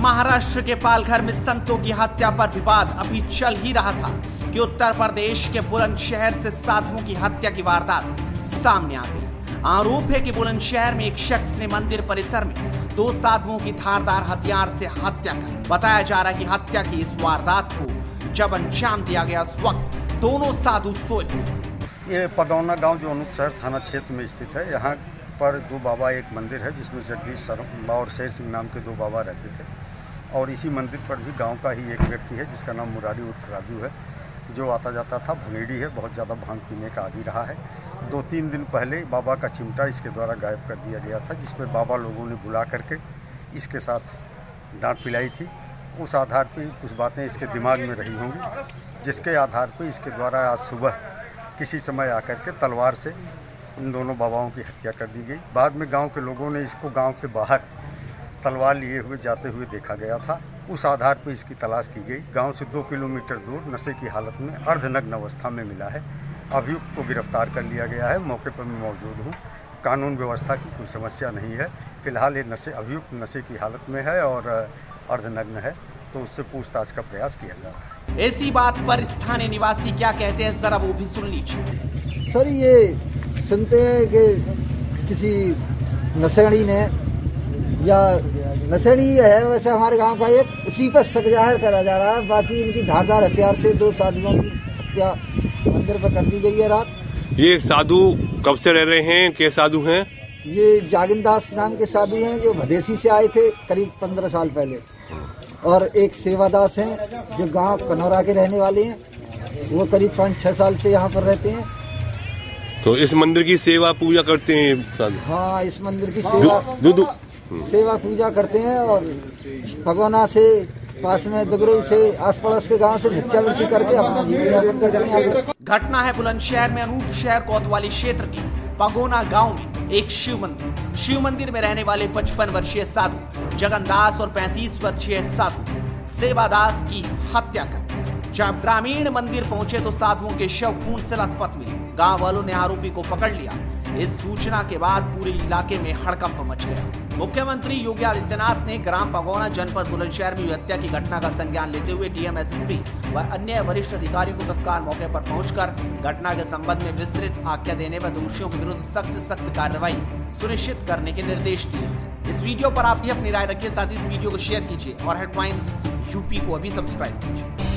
महाराष्ट्र के पालघर में संतों की हत्या पर विवाद अभी चल ही रहा था कि उत्तर प्रदेश के बुलंदशहर से साधुओं की हत्या की वारदात सामने आ गई। आरोप है कि बुलंदशहर में एक शख्स ने मंदिर परिसर में दो साधुओं की धारदार हथियार से हत्या कर बताया जा रहा है कि हत्या की इस वारदात को जब अंजाम दिया गया उस वक्त दोनों साधु सोए ये पडौना गाँव जो अनूप शहर थाना क्षेत्र में स्थित है, यहाँ पर दो बाबा एक मंदिर है जिसमें जगदीश शर्मा और शेर सिंह नाम के दो बाबा रहते थे। और इसी मंदिर पर भी गाँव का ही एक व्यक्ति है, जिसका नाम मुरारी उर्फ़ राजू है, जो आता जाता था भंगेड़ी है, बहुत ज़्यादा भाँग पीने का आदि रहा है। दो तीन दिन पहले बाबा का चिमटा इसके द्वारा गायब कर दिया गया था, जिसमें बाबा लोगों ने बुला करके इसके साथ डांट पिलाई थी। उस आधार पर कुछ बातें इसके दिमाग में रही होंगी, जिसके आधार पर इसके द्वारा आज सुबह किसी समय आकर के तलवार से इन दोनों बाबाओं की हत्या कर दी गई। बाद में गाँव के लोगों ने इसको गाँव से बाहर तलवार लिए हुए जाते हुए देखा गया था। उस आधार पर इसकी तलाश की गई। गाँव से दो किलोमीटर दूर नशे की हालत में अर्धनग्न अवस्था में मिला है। अभियुक्त को गिरफ़्तार कर लिया गया है। मौके पर मैं मौजूद हूँ। कानून व्यवस्था की कोई समस्या नहीं है। फ़िलहाल ये नशे अभियुक्त नशे की हालत में है और अर्धनग्न है। तो उससे पूछताछ का प्रयास किया जा रहा है। ऐसी बात पर स्थानीय निवासी क्या कहते हैं? जरा वो भी सुन लीजिए। सर ये सुनते हैं कि किसी नशेड़ी ने या नशेड़ी है वैसे हमारे गाँव का एक उसी पर शक ज़ाहिर करा जा रहा है। बाकी इनकी धारदार हथियार से दो साधुओं की हत्या मंदिर पर कर दी गई है रात। ये साधु कब से रह रहे हैं? के साधु हैं? ये जागिंदास नाम के साधु हैं जो भदेसी से आए थे करीब पंद्रह साल पहले। और एक सेवादास हैं जो गाँव कनौरा के रहने वाले हैं। वो करीब पाँच छः साल से यहाँ पर रहते हैं। तो इस मंदिर की सेवा पूजा करते हैं साधु। हाँ इस मंदिर की सेवा दु, दु, सेवा पूजा करते हैं और भगवाना से पास में दुगरुई से आस पड़ोस के गाँव से भिक्षावृत्ति करके अपना जीवन यापन करते हैं घटना है बुलंदशहर में अनूप शहर कोतवाली क्षेत्र के पगोना गाँव में एक शिव मंदिर। शिव मंदिर में रहने वाले पचपन वर्षीय साधु जगनदास और पैंतीस वर्षीय साधु सेवादास की हत्या कर जब ग्रामीण मंदिर पहुँचे तो साधुओं के शव खून से लथपथ मिले। गाँव वालों ने आरोपी को पकड़ लिया। इस सूचना के बाद पूरे इलाके में हड़कंप मच गया। मुख्यमंत्री योगी आदित्यनाथ ने ग्राम पगौना जनपद बुलंदशहर में हत्या की घटना का संज्ञान लेते हुए डीएम एसएसपी व अन्य वरिष्ठ अधिकारियों को तत्काल मौके पर पहुंचकर घटना के संबंध में विस्तृत आज्ञा देने व दोषियों के विरुद्ध सख्त सख्त कार्रवाई सुनिश्चित करने के निर्देश दिए इस वीडियो पर आप भी अपनी राय रखिए, साथ ही इस वीडियो को शेयर कीजिए और हेडलाइंस यूपी को अभी सब्सक्राइब कीजिए।